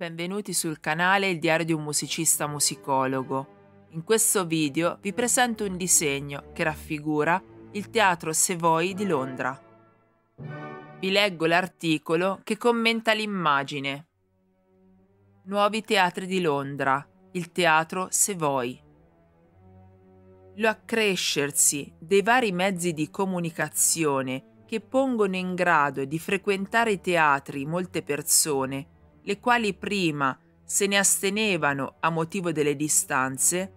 Benvenuti sul canale Il diario di un musicista musicologo. In questo video vi presento un disegno che raffigura il Teatro Savoy di Londra. Vi leggo l'articolo che commenta l'immagine. Nuovi teatri di Londra, il Teatro Savoy. Lo accrescersi dei vari mezzi di comunicazione che pongono in grado di frequentare i teatri molte persone le quali prima se ne astenevano a motivo delle distanze,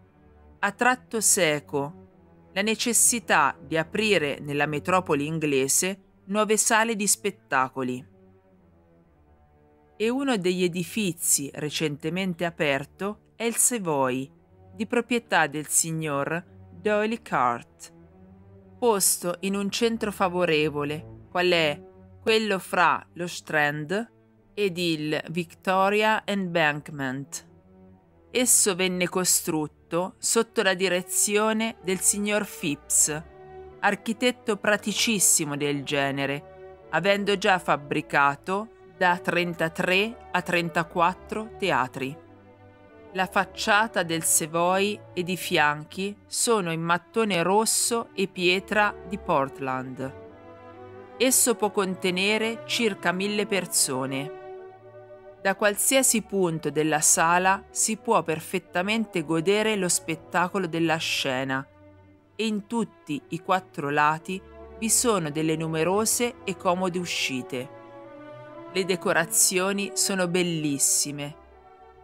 ha tratto seco la necessità di aprire nella metropoli inglese nuove sale di spettacoli. E uno degli edifici recentemente aperto è il Savoy, di proprietà del signor Doyle Cart, posto in un centro favorevole, qual è quello fra lo Strand ed il Victoria Embankment. Esso venne costrutto sotto la direzione del signor Phipps, architetto praticissimo del genere, avendo già fabbricato da 33 a 34 teatri. La facciata del Savoy ed i fianchi sono in mattone rosso e pietra di Portland. Esso può contenere circa mille persone da qualsiasi punto della sala si può perfettamente godere lo spettacolo della scena e in tutti i quattro lati vi sono delle numerose e comode uscite. Le decorazioni sono bellissime.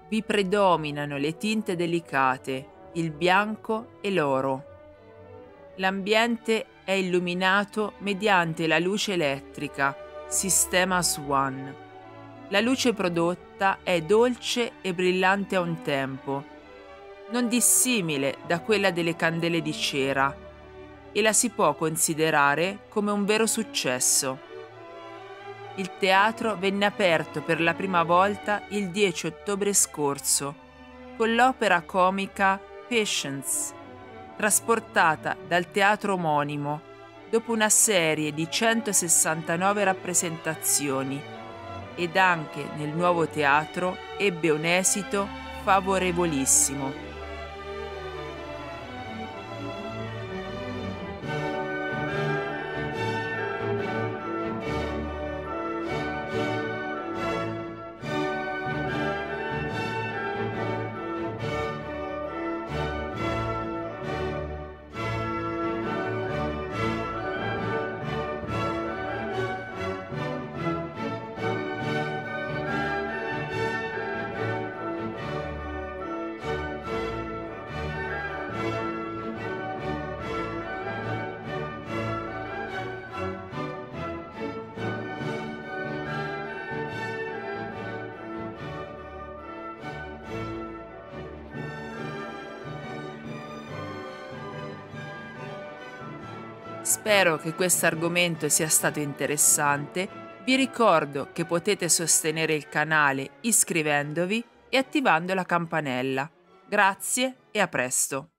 Vi predominano le tinte delicate, il bianco e l'oro. L'ambiente è illuminato mediante la luce elettrica, sistema Swan la luce prodotta è dolce e brillante a un tempo, non dissimile da quella delle candele di cera, e la si può considerare come un vero successo. Il teatro venne aperto per la prima volta il 10 ottobre scorso con l'opera comica Patience, trasportata dal teatro omonimo dopo una serie di 169 rappresentazioni ed anche nel nuovo teatro ebbe un esito favorevolissimo. Spero che questo argomento sia stato interessante. Vi ricordo che potete sostenere il canale iscrivendovi e attivando la campanella. Grazie e a presto!